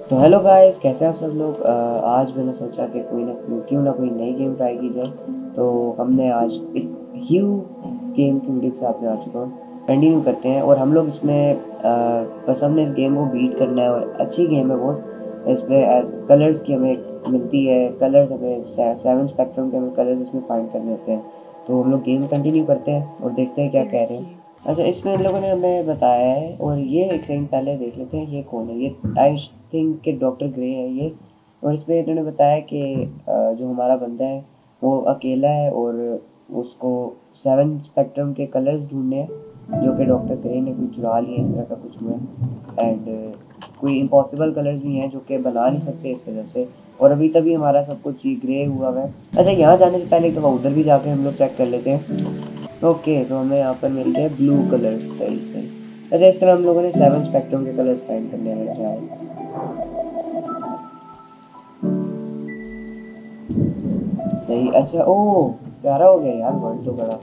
तो hello guys कैसे आप सब लोग? आज मैंने सोचा कि कोई ना क्यों ना कोई नई गेम ट्राई की जाए। तो हमने आज एक ह्यू गेम की वीडियो के साथ में आ चुका हूँ। कंटिन्यू करते हैं और हम लोग इसमें बस हमने इस गेम को बीट करना है और अच्छी गेम है बहुत। इसमें एज कलर्स की हमें मिलती है। कलर्स हमें सेवन स्पेक्ट्रम के हमें कलर्स इसमें फाइंड करने होते हैं। तो हम लोग गेम कंटिन्यू करते हैं और देखते हैं क्या कह रहे हैं। अच्छा इसमें इन लोगों ने हमें बताया है, और ये एक सेकंड पहले देख लेते हैं, ये कौन है? ये आई थिंक के डॉक्टर ग्रे है ये, और इसमें इन्होंने बताया कि जो हमारा बंदा है, वो अकेला है, और उसको सेवन स्पेक्ट्रम के कलर्स ढूँढने हैं, जो कि डॉक्टर ग्रे ने कोई चुरा लिए, इस तरह का कुछ हुआ एंड कोई इम्पॉसिबल कलर्स भी हैं, जो कि बना नहीं सकते इस वजह से, और अभी तभी हमारा सब कुछ ये ग्रे हुआ है। अच्छा यहाँ जाने से पहले एक दफ़ा उधर भी जाके हम लोग चेक कर लेते हैं। ओके तो हमें यहाँ पर मिल गया ब्लू कलर सही सही अच्छा इस तरह हम लोगों ने सेवन स्पेक्ट्रम के कलर्स फाइंड करने लगे हैं सही अच्छा ओ प्यारा हो गया यार वर्ड तो बड़ा।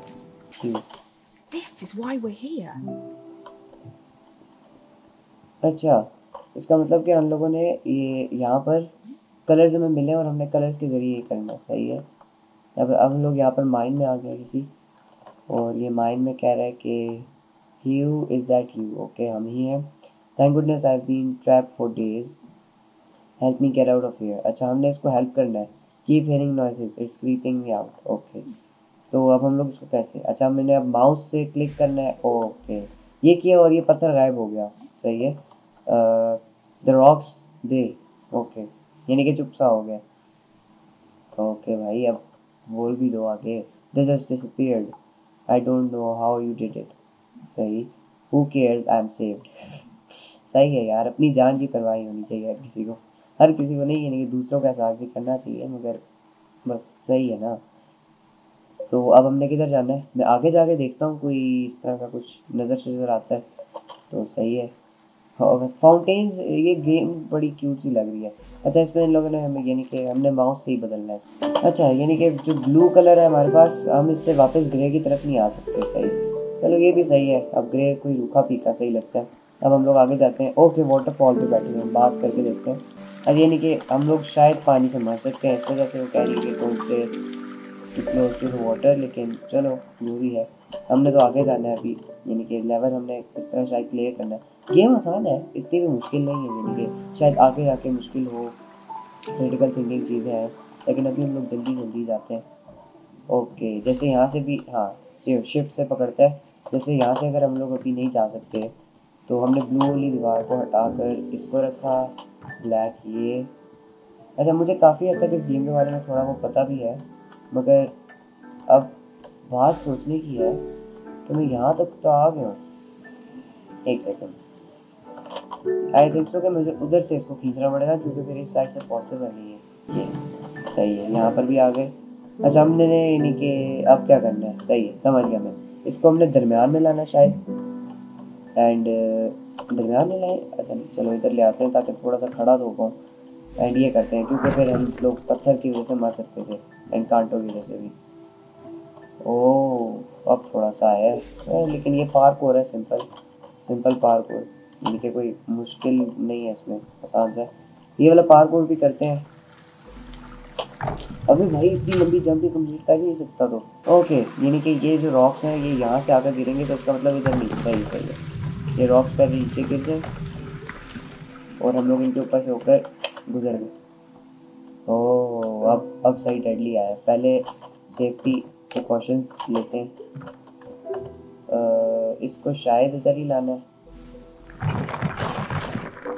This is why we're here. अच्छा इसका मतलब कि हम लोगों ने ये यहाँ पर कलर्स हमें मिले और हमने कलर्स के ज़रिए ये करना सही है। अब हम लोग यहाँ पर माइंड में आ गए किसी। और ये माइंड में कह रहा है कि you is that you okay हम ही हैं। Thank goodness I been trap for days help me get out of here अच्छा हमने इसको हेल्प करना है। Keep hearing noises it's creeping me out okay तो अब हम लोग इसको कैसे? अच्छा मैंने अब माउस से क्लिक करना है। ओके ये किया और ये पत्थर गायब हो गया। सही है। द रॉक्स दे ओके यानी कि चुप सा हो गया। ओके भाई, अब बोल भी दो आगे। This just disappeared I don't know how you did it सही? हु केयर्स आई एम सही है यार, अपनी जान की परवाह होनी चाहिए हर किसी को। हर किसी को नहीं कि दूसरों का साथ भी करना चाहिए, मगर बस सही है ना। तो अब हमने किधर जाना है? मैं आगे जाके देखता हूँ कोई इस तरह का कुछ नज़र शज़र आता है। तो सही है। फाउंटेन्स ये गेम बड़ी क्यूट सी लग रही है। अच्छा इसमें इन लोगों ने हमें यानी कि हमने माउस से ही बदलना है अच्छा यानी कि जो ब्लू कलर है हमारे पास, हम इससे वापस ग्रे की तरफ़ नहीं आ सकते, सही। चलो, ये भी सही है। अब ग्रे कोई रूखा फीका सही लगता है। अब हम लोग आगे जाते हैं। ओके वाटरफॉल पे बैठे हैं। बात करके देखते हैं। अच्छा यानी कि हम लोग शायद पानी से मर सकते हैं। इस वजह से वो कह रही है don't play too close to water लेकिन चलो जो भी है। हमने तो आगे जाना है अभी। यानी कि लेवल हमने इस तरह शायद क्लियर करना है। गेम आसान है, इतनी भी मुश्किल नहीं है कि शायद आगे जाके मुश्किल हो क्रिटिकल थिंकिंग चीज़ें हैं, लेकिन अभी हम लोग जल्दी जल्दी जाते हैं। ओके जैसे यहाँ से भी हाँ शिफ्ट से पकड़ता है। जैसे यहाँ से अगर हम लोग अभी नहीं जा सकते तो हमने ब्लू वाली दीवार को हटाकर इसको रखा ब्लैक ये। अच्छा मुझे काफ़ी हद तक इस गेम के बारे में थोड़ा वो पता भी है, मगर अब बात सोचने की है कि मैं यहाँ तक तो आ गया हूँ। एक सेकंड आई थिंक सो कि मुझे उधर से इसको खींचना पड़ेगा क्योंकि फिर इस साइड से पॉसिबल नहीं है। ये, सही है, यहाँ पर भी आ गए। अच्छा हमने यानी कि अब क्या करना है? सही है, समझ गया मैं। इसको हमने दरमियान में लाना शायद। एंड दरमियान में लाए? अच्छा नहीं, चलो, इधर ले आते हैं ताकि थोड़ा सा खड़ा तो हो एंड ये करते हैं, क्योंकि फिर हम लोग पत्थर की वजह से मर सकते थे एंड कांटों की वजह से भी। ओ अब थोड़ा सा है। लेकिन ये पार्क हो रहा है सिंपल सिंपल पार्क हो यानी कि कोई मुश्किल नहीं है इसमें आसान सा। ये वाला पार्क भी करते हैं। अभी भाई इतनी लंबी जंप भी कंप्लीट कर नहीं सकता तो। ओके यानी कि ये जो रॉक्स हैं ये यहाँ से आकर गिरेंगे तो उसका मतलब इधर नहीं सही सही है। ये रॉक्स पहले नीचे गिर जाए और हम लोग इनके ऊपर से होकर गुजर गए। ओ अब अब सही डेडली आया। पहले सेफ्टी प्रिकॉशंस लेते हैं। आ, इसको शायद इधर ही लाना है।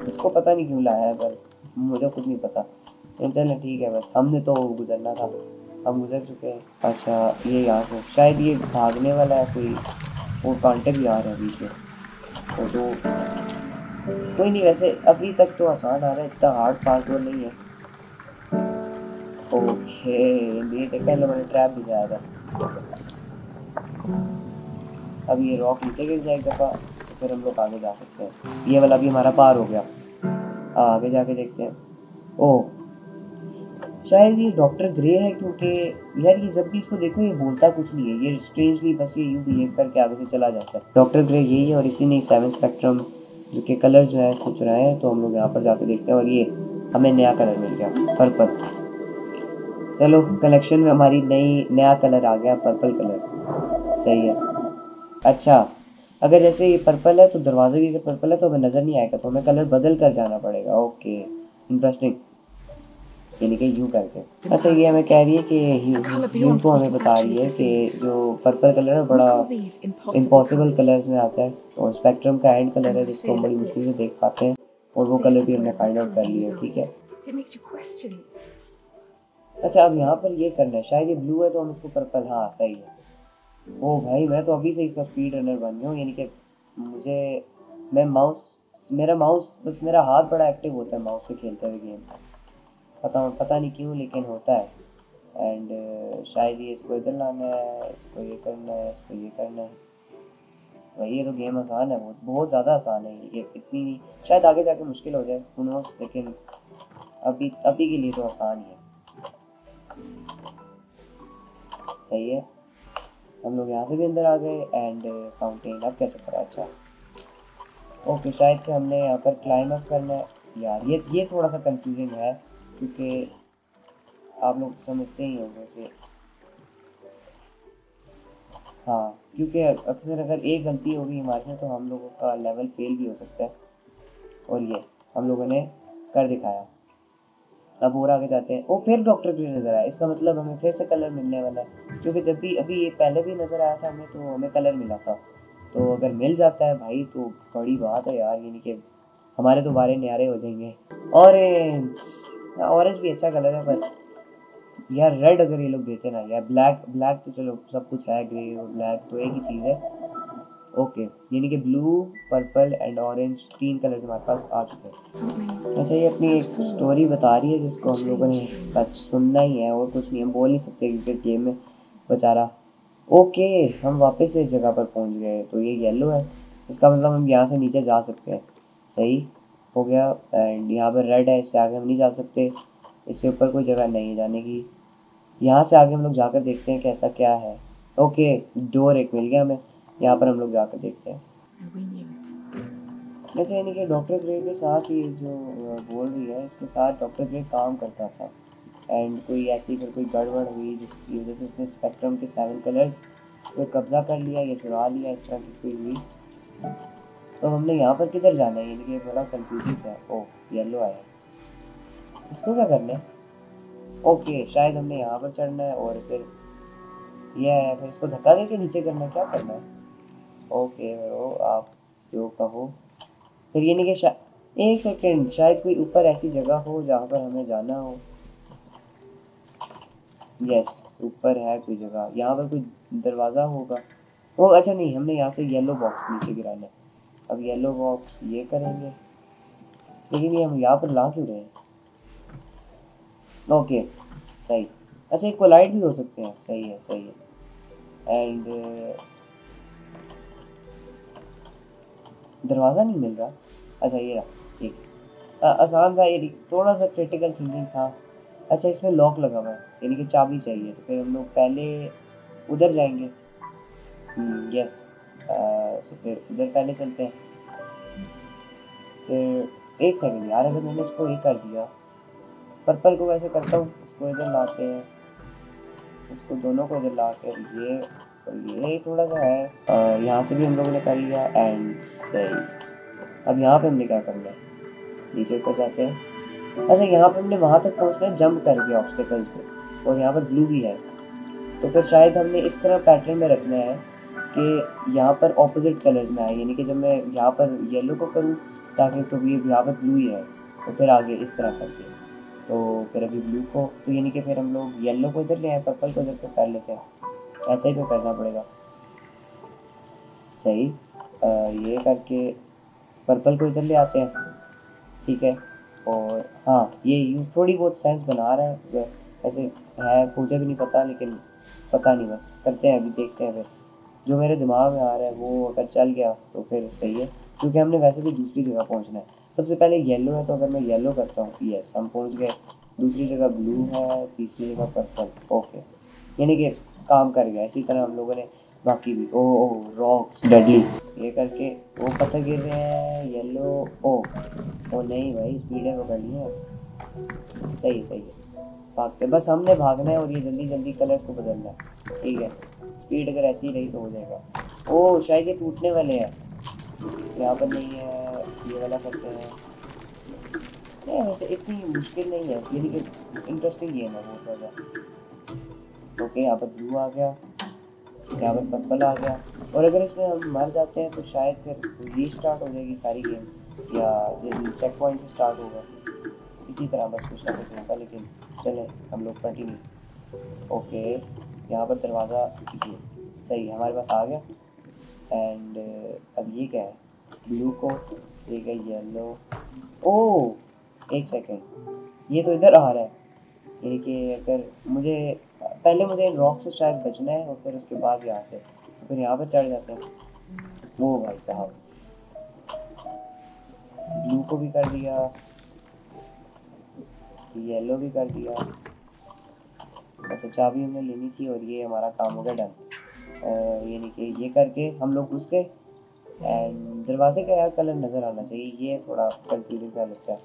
इसको पता नहीं क्यों लाया है पर मुझे खुद नहीं पता। चलो ठीक है बस। हमने तो गुजरना था। हम गुजर चुके हैं। अच्छा ये यहाँ से। शायद ये भागने वाला है कोई। वो कांटे भी आ रहे हैं बीच में। तो, तो कोई नहीं वैसे अभी तक तो आसान आ रहा है। इतना हार्ड पार्कोर नहीं है। ओके ये देखा मैंने ट्रैप भी जाया था। अब ये रॉक नीचे गिर जाए एक दफ़ा तो फिर हम लोग आगे जा सकते हैं। ये वाला भी हमारा पार हो गया। आगे जाके देखते हैं। ओ, शायद ये डॉक्टर ग्रे है क्योंकि यार ये जब भी इसको देखो, ये बोलता कुछ नहीं है। ये स्ट्रेंजली बस ये यूँ बिहेव करके आगे से चला जाता है। डॉक्टर ग्रे यही है और इसी ने सेवन स्पेक्ट्रम जो कि कलर जो है इसको चुराए हैं तो हम लोग यहाँ पर जाके देखते हैं। और ये हमें नया कलर मिल गया पर्पल चलो कलेक्शन में हमारी नई, नया कलर आ गया पर्पल कलर सही है। अच्छा अगर जैसे ये पर्पल है तो दरवाजे भी अगर पर्पल है तो हमें नज़र नहीं आएगा तो हमें कलर बदल कर जाना पड़ेगा। ओके इंटरेस्टिंग यानी कि यूँ करके। अच्छा ये हमें कह रही है कि यूँ को हमें बता रही है कि जो पर्पल कलर है बड़ा इम्पॉसिबल कलर्स में आता है। और स्पेक्ट्रम का एंड कलर है जिसको हम बड़ी मुश्किल से देख पाते हैं। और वो कलर भी हमने फाइंड आउट कर लिया ठीक है? अच्छा अब यहाँ पर ये करना है। शायद ये ब्लू है तो हम इसको पर्पल हाँ सही है। ओ भाई मैं तो अभी से इसका स्पीड रनर बन गया हूँ यानी कि मुझे मैं माउस मेरा माउस बस मेरा हाथ बड़ा एक्टिव होता है माउस से खेलते हुए गेम पता पता नहीं क्यों लेकिन होता है। एंड uh, शायद ये इसको इधर लाना है इसको ये करना है इसको ये करना है। भाई ये तो गेम आसान है बहुत बहुत ज़्यादा आसान है ये इतनी शायद आगे जाके मुश्किल हो जाए नोस लेकिन अभी अभी के लिए तो आसान ही है। सही है? हम लोग यहाँ से भी अंदर आ गए एंड फाउंटेन अब चक्कर है अच्छा। ओके शायद से हमने यहाँ पर क्लाइम अप करना है। यार, ये ये थोड़ा सा कंफ्यूजिंग है, क्योंकि आप लोग समझते ही होंगे कि हाँ क्योंकि अक्सर अगर एक गलती होगी हमारे से तो हम लोगों का लेवल फेल भी हो सकता है। और ये, हम लोगों ने कर दिखाया। अब और आगे जाते हैं। वो फिर डॉक्टर ग्रे नज़र आया। इसका मतलब हमें फिर से कलर मिलने वाला है। क्योंकि जब भी, अभी ये पहले भी नज़र आया था हमें तो हमें कलर मिला था। तो अगर मिल जाता है भाई तो बड़ी बात है यार, यानी कि हमारे तो बारे न्यारे हो जाएँगे। ऑरेंज ऑरेंज भी अच्छा कलर है, पर यार रेड अगर ये लोग देते ना यार ब्लैक ब्लैक तो चलो सब कुछ है ग्रे और ब्लैक तो एक ही चीज़ है। ओके यानी कि ब्लू पर्पल एंड ऑरेंज तीन कलर्स हमारे पास आ चुके हैं। अच्छा ये अपनी एक स्टोरी बता रही है जिसको हम लोगों ने बस सुनना ही है और कुछ नहीं, हम बोल नहीं सकते क्योंकि इस गेम में बेचारा। ओके हम वापस इस जगह पर पहुँच गए तो ये येलो है। इसका मतलब हम यहाँ से नीचे जा सकते हैं। सही? हो गया एंड यहाँ पर रेड है, इससे आगे हम नहीं जा सकते। इससे ऊपर कोई जगह नहीं है जाने की। यहाँ से आगे हम लोग जाकर देखते हैं कि ऐसा क्या है। ओके डोर एक मिल गया हमें। यहाँ पर हम लोग जाकर देखते हैं। अच्छा यानी कि डॉक्टर ग्रे के साथ ही जो बोल रही है इसके साथ डॉक्टर ग्रे काम करता था। एंड कोई ऐसी फिर कोई गड़बड़ हुई जिसकी वजह से उसने स्पेक्ट्रम के सेवन कलर्स को कब्जा कर लिया या चुरा लिया इस तरह की कोई हुई। तो हमने यहाँ पर किधर जाना है? यानी कि बड़ा कंफ्यूजिंग सा ओ येलो आया। इसको क्या करना है? ओके शायद हमने यहाँ पर चढ़ना है और फिर यह है फिर इसको धक्का दे के नीचे करना है। क्या करना है? ओके ब्रो आप जो कहो। फिर ये नहीं कि एक सेकंड शायद कोई ऊपर ऐसी जगह हो जहाँ पर हमें जाना हो। यस ऊपर है कोई जगह। यहाँ पर कोई दरवाज़ा होगा। ओ अच्छा नहीं, हमने यहाँ से येलो बॉक्स नीचे गिराना है। अब येलो बॉक्स ये करेंगे। लेकिन ये हम यहाँ पर ला क्यों रहे हैं? ओके सही। अच्छा एक कोलाइड भी हो सकते हैं। सही है सही है। एंड दरवाज़ा नहीं मिल रहा। अच्छा ये रहा ठीक आसान था ये थोड़ा सा क्रिटिकल थिंकिंग था। अच्छा इसमें लॉक लगा हुआ है यानी कि चाबी चाहिए तो फिर हम लोग पहले उधर जाएँगे। यस हम्म, सो फिर उधर पहले चलते हैं। फिर एक सेकंड यार अगर मैंने इसको ये कर दिया। पर्पल को वैसे करता हूँ इसको इधर लाते हैं। इसको दोनों को इधर ला कर ये तो ये थोड़ा सा है। यहाँ से भी हम लोगों ने कर लिया एंड सही अब यहाँ पे हमने क्या करना है नीचे ऊपर जाते हैं। अच्छा यहाँ पे हमने वहाँ तक पहुँचना है जंप करके ऑब्स्टिकल्स पे। और यहाँ पर ब्लू भी है। तो फिर शायद हमने इस तरह पैटर्न में रखना है कि यहाँ पर ऑपोजिट कलर्स में आए। यानी कि जब मैं यहाँ पर येलो को करूँ, ताकि तो ये यहाँ पर ब्लू ही है। तो फिर आगे इस तरह करके। तो फिर अभी ब्लू को तो यानी कि फिर हम लोग येलो को इधर ले आए पर्पल को इधर कर लेते हैं। ऐसे ही पे करना पड़ेगा। सही? आ, ये करके पर्पल को इधर ले आते हैं। ठीक है? और हाँ ये थोड़ी बहुत सेंस बना रहा है। ऐसे है मुझे भी नहीं पता लेकिन पता नहीं बस करते हैं अभी देखते हैं फिर। जो मेरे दिमाग में आ रहा है वो अगर चल गया तो फिर सही है। क्योंकि हमने वैसे भी दूसरी जगह पहुँचना है। सबसे पहले येलो है तो अगर मैं येलो करता हूँ यस हम पहुँच गए। दूसरी जगह ब्लू है तीसरी जगह पर्पल ओके यानी कि काम कर गया। इसी तरह हम लोगों ने बाकी भी ओ ओ रॉक्स डेडली ये करके वो पता गिर रहे हैं येलो ओ ओ, नहीं भाई स्पीड है, पकड़ लिया। सही सही है। भागते बस हमने भागना है और ये जल्दी जल्दी कलर्स को बदलना है। ठीक है। स्पीड अगर ऐसी ही रही तो हो जाएगा। ओ, शायद ये टूटने वाले हैं। यहाँ पर नहीं है। ये वाला करते हैं। नहीं, वैसे इतनी मुश्किल नहीं है। ये इंटरेस्टिंग गेम है बहुत ज़्यादा। ओके यहाँ पर ब्लू आ गया, यहाँ पर पर्पल आ गया। और अगर इसमें हम मर जाते हैं तो शायद फिर रीस्टार्ट हो जाएगी सारी गेम या चेक पॉइंट से स्टार्ट होगा। इसी तरह बस कुछ ना कुछ होगा लेकिन चले, हम लोग कंटिन्यू ओके यहाँ पर दरवाज़ा ये सही, हमारे पास आ गया। एंड अब ये क्या है? ब्लू को ठीक है येलो ओ एक सेकेंड ये तो इधर आ रहा है। यानी कि अगर मुझे पहले मुझे इन रॉक से शायद बचना है और फिर उसके बाद यहाँ से तो फिर यहाँ पर चढ़ जाते हैं। वो भाई साहब। ब्लू को भी कर दिया येलो भी कर दिया। अच्छा चाबी हमने लेनी थी और ये हमारा काम हो गया डन यानी कि ये करके हम लोग घुस गए एंड दरवाजे का यार कलर नज़र आना चाहिए, ये थोड़ा कंफ्यूजिंग सा लगता है।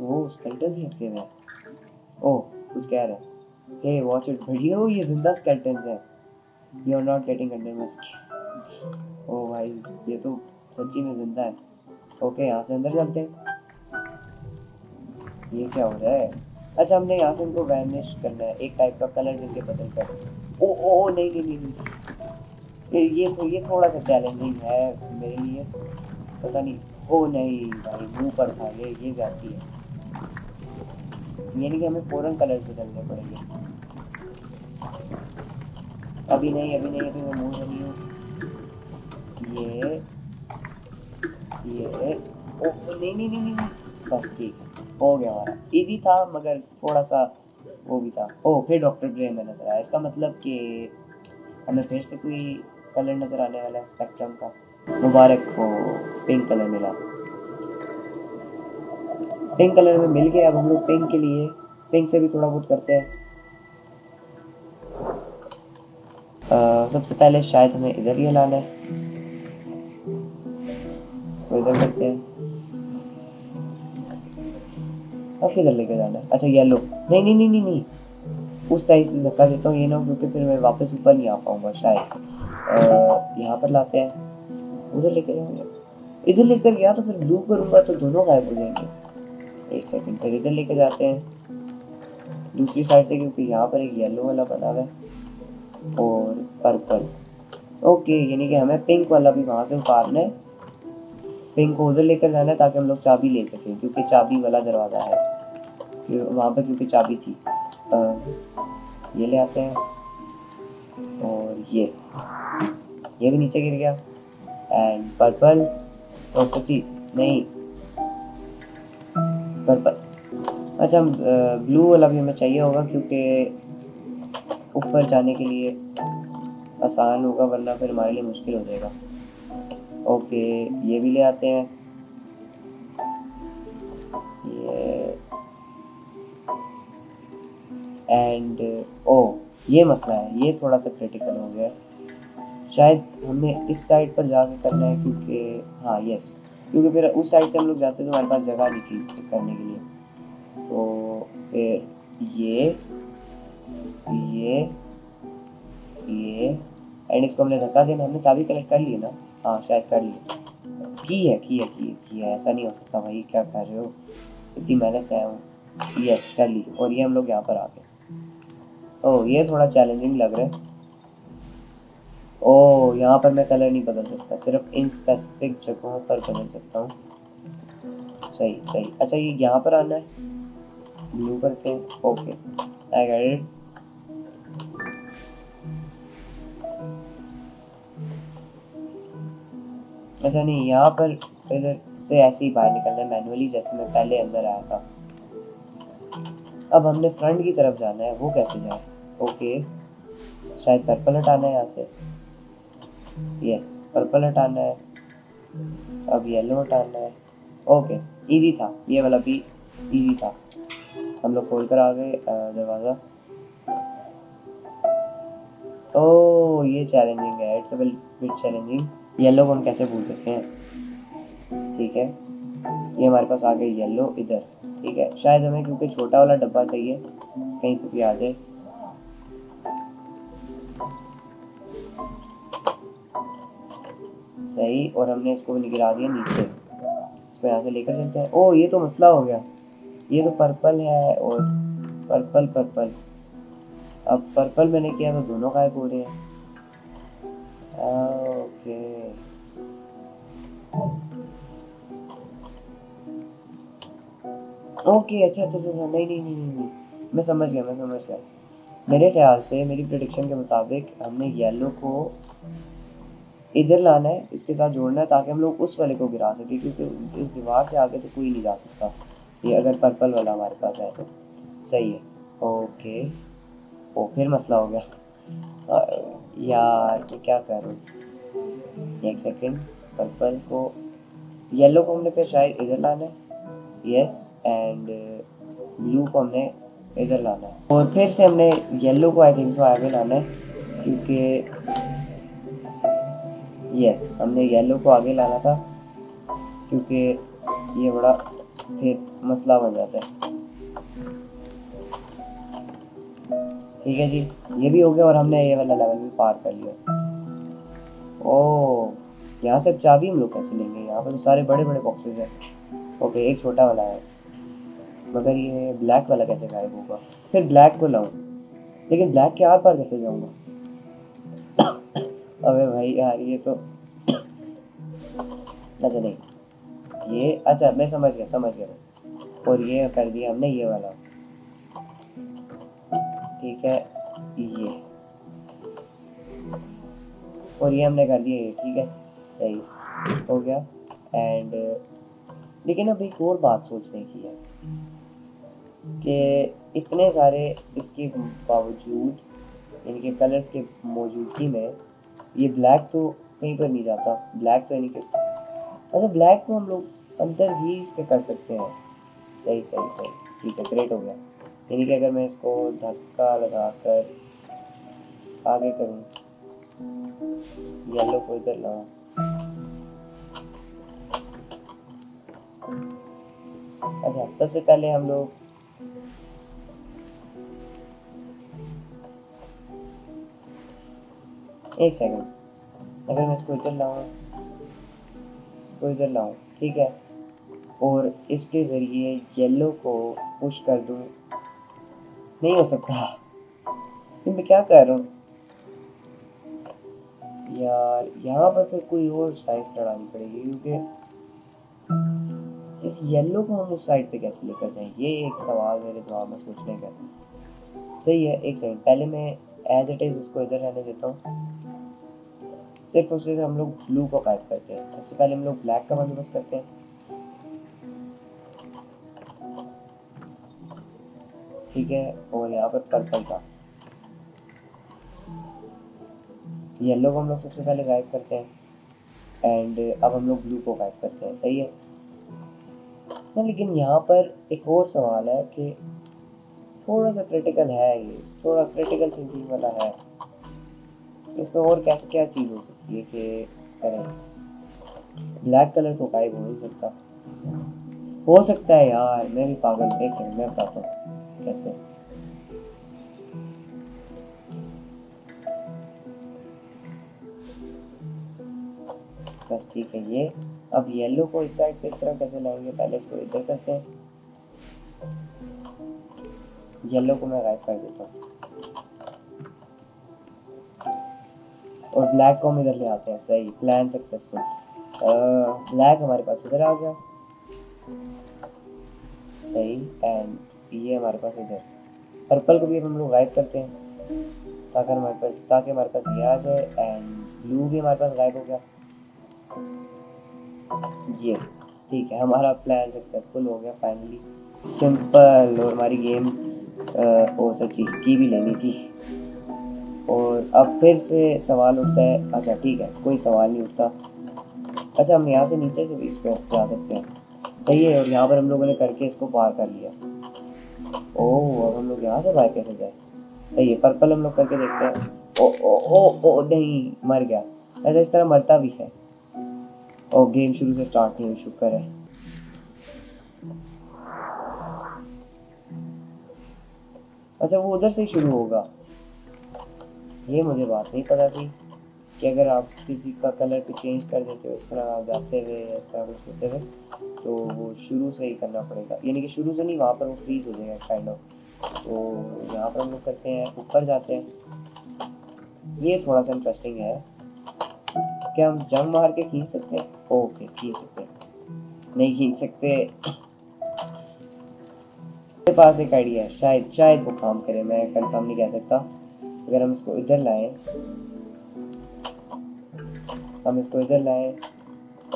वो स्केल्टन्स लटके हुए हैं। ओह कुछ कह रहे हैं। हे वॉच इट वीडियो ये ज़िंदा स्केल्टन्स है। You are not getting under my skin ओ भाई ये तो सच्ची में ज़िंदा है। ओके यहाँ से अंदर चलते हैं। ये क्या हो रहा है? अच्छा हमने यहाँ से इनको वैनिश करना है। एक टाइप का कलर जिनके बदल कर। ओ ओ ओ नहीं नहीं नहीं, नहीं। ये ये तो ये थोड़ा सा चैलेंजिंग है मेरे लिए। पता नहीं। ओ नहीं भाई मुँह पर था ये ये जाती है। यानी कि हमें फ़ौरन कलर बदलने पड़ेंगे। अभी नहीं अभी नहीं, अभी मैं मुँह रही हूँ। ये ये, ओ, नहीं नहीं नहीं नहीं बस ठीक हो गया हमारा। इजी था, मगर थोड़ा सा वो भी था। ओ, फिर डॉक्टर ग्रे में नज़र आया। इसका मतलब कि हमें फिर से कोई कलर नज़र आने वाला है स्पेक्ट्रम का। मुबारक हो पिंक कलर मिला। पिंक कलर में मिल गया, अब हम लोग पिंक के लिए पिंक से भी थोड़ा बहुत करते हैं। सबसे पहले शायद हमें इधर ही लाना है। इधर हैं। किधर लेके जाना है? अच्छा येलो नहीं नहीं नहीं नहीं नहीं। उस साइड से धक्का देता हूँ ये ना, क्योंकि फिर मैं वापस ऊपर नहीं आ पाऊँगा, शायद। यहाँ पर लाते हैं। उधर लेकर जाऊँगा। इधर लेकर गया तो फिर ब्लू करूँगा तो दोनों गायब हो जाएँगे। एक सेकंड फिर इधर लेकर जाते हैं। दूसरी साइड से क्योंकि यहाँ पर एक येलो वाला बना हुआ है और पर्पल ओके यानी कि हमें पिंक वाला भी वहाँ से उतारना है। पिंक को उधर लेकर जाना है ताकि हम लोग चाबी ले सकें क्योंकि चाबी वाला दरवाज़ा है। वहाँ पर क्योंकि चाबी थी। आ, ये ले आते हैं। और ये। ये भी नीचे गिर गया। एंड पर्पल और सच्ची नहीं पर्पल अच्छा ब्लू वाला भी हमें चाहिए होगा क्योंकि ऊपर जाने के लिए आसान होगा, वरना फिर हमारे लिए मुश्किल हो जाएगा। ओके ये भी ले आते हैं। ये एंड ओ, ये मसला है। ये थोड़ा सा क्रिटिकल हो गया। शायद हमने इस साइड पर जाके करना है क्योंकि हाँ यस क्योंकि फिर उस साइड से हम लोग जाते तो हमारे पास जगह नहीं थी करने के लिए। तो फिर ये ये ये एंड इसको हमने धक्का देना हमने चाबी कलेक्ट कर ली ना? हाँ शायद कर ली। की है की है की है की है, ऐसा नहीं हो सकता भाई, क्या कर रहे हो? इतनी मेहनत से आया हूँ। यस कर ली। और ये हम लोग यहाँ पर आ गए। ओह, ये थोड़ा चैलेंजिंग लग रहा है। ओह, यहाँ पर मैं कलर नहीं बदल सकता, सिर्फ़ इन स्पेसिफिक जगहों पर बदल सकता हूँ। सही सही। अच्छा ये यहाँ पर आना है। ब्लू करते हैं। ओके आई इट अच्छा नहीं, यहाँ पर इधर से ऐसे ही बाहर निकलना है मैनुअली जैसे मैं पहले अंदर आया था। अब हमने फ्रंट की तरफ़ जाना है, वो कैसे जाए? ओके शायद पर्पल हटाना है यहाँ से। यस पर्पल हटाना है। अब येलो हटाना है। ओके इजी था। ये वाला भी इजी था। हम लोग खोल कर आ गए दरवाज़ा। ओ ये चैलेंजिंग है। It's a bit challenging yellow को हम कैसे भूल सकते हैं? ठीक है। ये हमारे पास आ गई येलो इधर। ठीक है। शायद हमें, क्योंकि छोटा वाला डब्बा चाहिए, कहीं पे भी आ जाए। सही, और हमने इसको भी गिरा दिया नीचे। इसको यहाँ से लेकर चलते हैं। ओ ये तो मसला हो गया। ये तो पर्पल है, और पर्पल पर्पल। अब पर्पल मैंने किया तो दोनों गायब हो रहे हैं। ओके। ओके अच्छा अच्छा अच्छा नहीं नहीं नहीं नहीं नहीं। मैं समझ गया, मैं समझ गया। मेरे ख्याल से, मेरी प्रिडिक्शन के मुताबिक हमने येलो को इधर लाना है, इसके साथ जोड़ना है ताकि हम लोग उस वाले को गिरा सके, क्योंकि इस दीवार से आगे तो कोई नहीं जा सकता। ये अगर पर्पल वाला हमारे पास है तो। सही है। ओके। ओ, फिर मसला हो गया। यार, मैं क्या करूँ? एक सेकेंड। पर्पल को, येलो को हमने फिर शायद इधर लाना है। यस एंड ब्लू को हमने इधर लाना है। और फिर से हमने येलो को आई थिंक सो आगे लाना है, क्योंकि यस हमने येलो को आगे लाना था, क्योंकि ये बड़ा फिर मसला बन जाता है। ठीक है जी, ये भी हो गया और हमने ये वाला लेवल भी पार कर लिया। ओ यहाँ से चाबी हम लोग कैसे लेंगे? यहाँ पर तो सारे बड़े बड़े बॉक्सेस हैं। ओके, एक छोटा वाला है। मगर ये ब्लैक वाला कैसे गायब होगा? फिर ब्लैक को लाऊं। लेकिन ब्लैक के आर पार कैसे जाऊँगा? अबे भाई यार, ये तो अच्छा नहीं। ये अच्छा मैं समझ गया समझ गया। और ये कर दिया हमने, ये वाला। ठीक है, ये। और ये हमने कर दिया ये, ठीक है? सही। हो गया। एंड लेकिन अब एक और बात सोचने की है कि इतने सारे इसके बावजूद, इनके कलर्स के मौजूदगी में ये ब्लैक तो कहीं पर नहीं जाता। ब्लैक तो यानी कि अच्छा ब्लैक को हम लोग अंदर भी इसके कर सकते हैं। सही सही सही। ठीक है ग्रेट हो गया। यानी कि अगर मैं इसको धक्का लगा कर आगे करूँ येलो को इधर लाऊं। अच्छा सबसे पहले हम लोग एक सेकंड अगर मैं इसको इधर लाऊं, इसको इधर लाऊं, ठीक है? और इसके ज़रिए येलो को पुश कर दूँ। नहीं हो सकता। फिर मैं क्या कर रहा हूँ? यार, यहाँ पर फिर कोई और साइज़ लड़ानी पड़ेगी, क्योंकि इस येलो को हम उस साइड पे कैसे लेकर जाएँ? ये एक सवाल मेरे दिमाग में सोचने का सही है, एक सेकंड पहले मैं एज इट इज़ इसको इधर रहने देता हूँ। सिर्फ़ सिर्फ़ हम लोग ब्लू को गायब करते हैं। सबसे पहले हम लोग ब्लैक का बंदोबस्त करते हैं। ठीक है, और यहाँ पर पर्पल का। येलो को हम लोग सबसे पहले गायब करते हैं। एंड अब हम लोग ब्लू को गायब करते हैं। सही है? ना लेकिन यहाँ पर एक और सवाल है कि थोड़ा सा क्रिटिकल है ये। थोड़ा क्रिटिकल थिंकिंग वाला है। इसमें और कैसे क्या चीज़ हो सकती है कि करें? ब्लैक कलर तो गायब हो नहीं सकता। हो सकता है यार, मैं भी पागल, एक सेकंड मैं बताता हूँ कैसे। बस ठीक है ये। अब येलो को इस साइड पे इस तरह कैसे लाएँगे? पहले इसको इधर करते हैं। येलो को मैं गायब कर देता हूँ। और ब्लैक को हम इधर ले आते हैं। सही प्लान सक्सेसफुल ब्लैक हमारे पास इधर आ गया। सही एंड ये हमारे पास इधर। पर्पल को भी हम लोग गायब करते हैं। ताकि हमारे पास ताकि हमारे पास ये आ जाए एंड ब्लू भी हमारे पास गायब हो गया। ये ठीक है, हमारा प्लान सक्सेसफुल हो गया फाइनली सिंपल और हमारी गेम ओ सच्ची की भी लेनी थी। और अब फिर से सवाल उठता है अच्छा ठीक है, कोई सवाल नहीं उठता। अच्छा हम यहाँ से नीचे से भी इस पर जा सकते हैं। सही है, और यहाँ पर हम लोगों ने करके इसको पार कर लिया। ओह, अब हम लोग यहाँ से बाहर कैसे जाए? सही है, पर्पल हम लोग करके देखते हैं। ओ ओ ओ ओ, नहीं, मर गया। ऐसा इस तरह मरता भी है। ओ, गेम शुरू से स्टार्ट नहीं हुई, शुक्र है। अच्छा वो उधर से ही शुरू होगा। ये मुझे बात नहीं पता थी कि अगर आप किसी का कलर पे चेंज कर देते हो, इस तरह जाते हुए या इस तरह कुछ होते हुए तो वो शुरू से ही करना पड़ेगा। यानी कि शुरू से नहीं, वहाँ पर वो फ्रीज हो जाएगा काइंड ऑफ़ तो यहाँ पर हम लोग करते हैं, ऊपर जाते हैं। ये थोड़ा सा इंटरेस्टिंग है। क्या हम जंग मार के खींच सकते हैं? ओके खींच सकते हैं। नहीं खींच सकते। मेरे पास एक आइडिया है। शायद शायद वो काम करे, मैं कंफर्म नहीं कह सकता। अगर हम इसको इधर लाएँ हम इसको इधर लाए।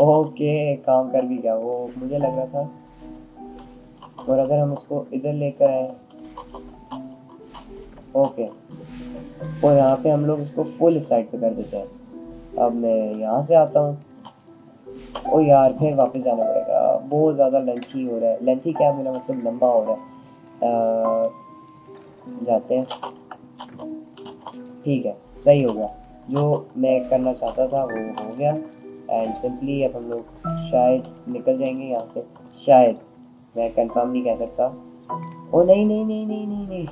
ओके काम कर भी गया वो मुझे लग रहा था। और अगर हम इसको इधर लेकर आए ओके। और यहाँ पे हम लोग इसको फुल साइड पे कर देते हैं। अब मैं यहाँ से आता हूँ। ओ यार फिर वापस जाना पड़ेगा। बहुत ज़्यादा लेंथी हो रहा है। लेंथी क्या मेरा मतलब लंबा हो रहा है? आ, जाते हैं। ठीक है, सही हो गया। जो मैं करना चाहता था वो हो गया। एंड सिंपली अब हम लोग शायद निकल जाएँगे यहाँ से। शायद, मैं कंफर्म नहीं कह सकता। ओ नहीं नहीं नहीं नहीं नहीं नहीं।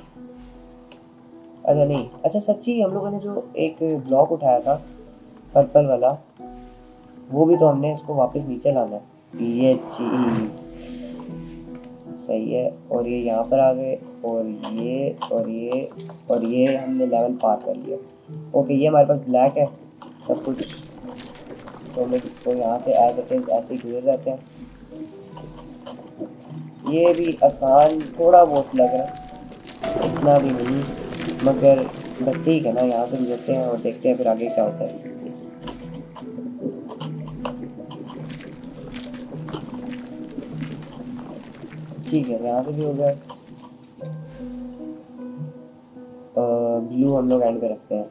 अच्छा नहीं। अच्छा सच्ची, हम लोगों ने जो एक ब्लॉक उठाया था पर्पल वाला, वो भी तो हमने इसको वापस नीचे लाना है। ये चीज़ सही है। और ये यहाँ पर आ गए, और ये और ये और ये हमने लेवल पार कर लिया। ओके ये हमारे पास ब्लैक है, सब कुछ। तो हम इसको यहाँ से एज इट इज़ ऐसे ही गुजर जाते हैं। ये भी आसान, थोड़ा बहुत लग रहा है। इतना भी नहीं, मगर बस ठीक है ना, यहाँ से गुजरते हैं और देखते हैं फिर आगे क्या होता है। ठीक है, यहाँ से भी हो गया ब्लू हम लोग एंड पे रखते हैं।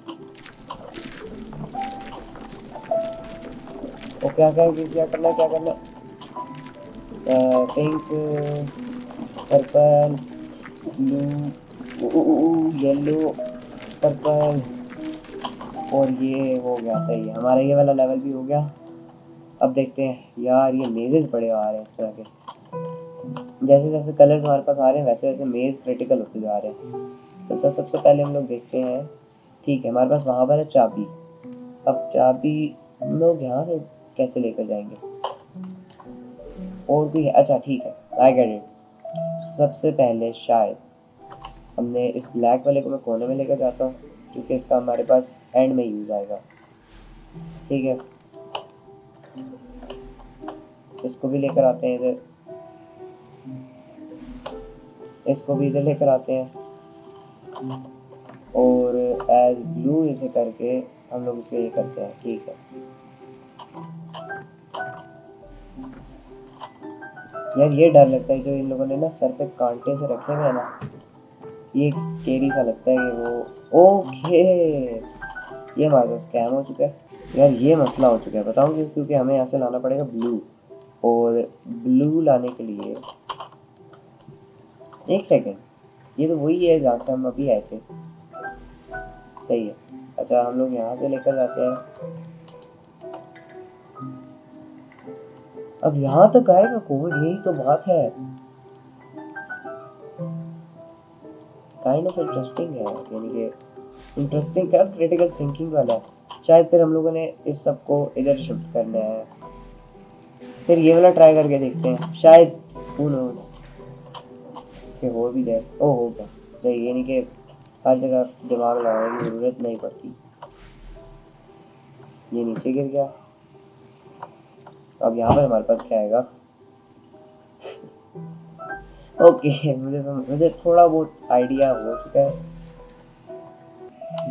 और क्या क्या क्या करना क्या करना pink purple blue yellow purple और ये हो गया, सही है। हमारा ये वाला लेवल भी हो गया। अब देखते हैं, यार ये मेजेस बड़े आ रहे हैं इस तरह के। जैसे जैसे कलर्स हमारे पास आ रहे हैं, वैसे वैसे मेज क्रिटिकल होते जा रहे हैं। तो अच्छा सबसे पहले हम लोग देखते हैं, ठीक है, हमारे पास वहाँ पर है चाबी। अब चाबी हम लोग यहाँ से कैसे लेकर जाएँगे? और भी है? अच्छा ठीक है आई गेट इट सबसे पहले शायद हमने इस ब्लैक वाले को मैं कोने में लेकर जाता हूँ, क्योंकि इसका हमारे पास एंड में यूज़ आएगा। ठीक है। इसको भी लेकर आते हैं इधर। इसको भी इधर लेकर आते हैं। और एज ब्लू इसे करके हम लोग इसे ये करते हैं, ठीक है। यार ये डर लगता है जो इन लोगों ने ना सर पे कांटे से रखे हुए हैं ना, ये एक स्केरी सा लगता है कि वो ओके ये हमारे साथ स्कैम हो चुका है। यार ये मसला हो चुका है, बताऊँगी क्योंकि हमें यहाँ से लाना पड़ेगा ब्लू और ब्लू लाने के लिए एक सेकेंड ये तो वही है जहाँ से हम अभी आए थे। सही है। अच्छा हम लोग यहाँ से लेकर जाते हैं। अब यहाँ तक आएगा? कोविड, यही तो बात है। काइंड ऑफ़ इंटरेस्टिंग है। यानी कि इंटरेस्टिंग क्या? क्रिटिकल थिंकिंग वाला। है शायद फिर हम लोगों ने इस सबको इधर शिफ्ट करना है। फिर ये वाला ट्राई करके देखते हैं। शायद हु कि हो भी जाए ओ हो गया तो ये नहीं कि हर जगह दिमाग लगाने की ज़रूरत नहीं पड़ती। ये नीचे गिर गया। अब यहाँ पर हमारे पास क्या आएगा? ओके मुझे समझ मुझे थोड़ा बहुत आइडिया हो चुका है।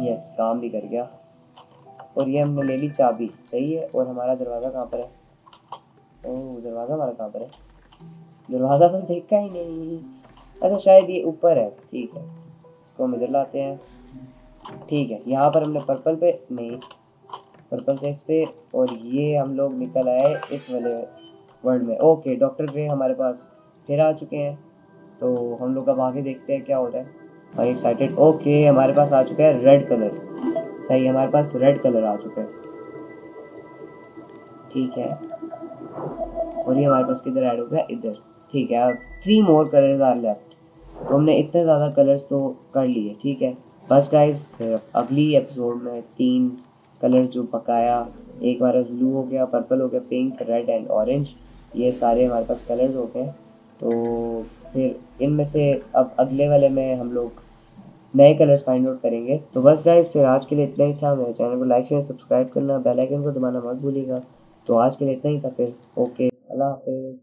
यस काम भी कर गया। और ये हमने ले ली चाबी। सही है? और हमारा दरवाज़ा कहाँ पर है? ओह, दरवाज़ा हमारा कहाँ पर है? दरवाज़ा तो देखा ही नहीं। अच्छा शायद ये ऊपर है। ठीक है, इसको हम इधर लाते हैं। ठीक है, यहाँ पर हमने पर्पल पे, नहीं पर्पल से इस पे, और ये हम लोग निकल आए इस वाले वर्ल्ड में। ओके डॉक्टर ग्रे हमारे पास फिर आ चुके हैं। तो हम लोग अब आगे देखते हैं क्या हो रहा है। भाई एक्साइटेड ओके हमारे पास आ चुका है रेड कलर सही, हमारे पास रेड कलर आ चुका है। ठीक है, और ये हमारे पास किधर ऐड हो गया? इधर। ठीक है, अब three more colours are left तो हमने इतने ज़्यादा कलर्स तो कर लिए, ठीक है? बस गाइस फिर अगली एपिसोड में तीन कलर्स जो पकाया, एक बार ब्लू हो गया पर्पल हो गया पिंक रेड एंड ऑरेंज ये सारे हमारे पास कलर्स हो गए। तो फिर इनमें से अब अगले वाले में हम लोग नए कलर्स फाइंड आउट करेंगे। तो बस गाइस फिर आज के लिए इतना ही था। मेरे चैनल को लाइक शेयर सब्सक्राइब करना बेल आइकन को दबाना मत भूलिएगा। तो आज के लिए इतना ही था फिर। ओके अल्लाह हाफिज़.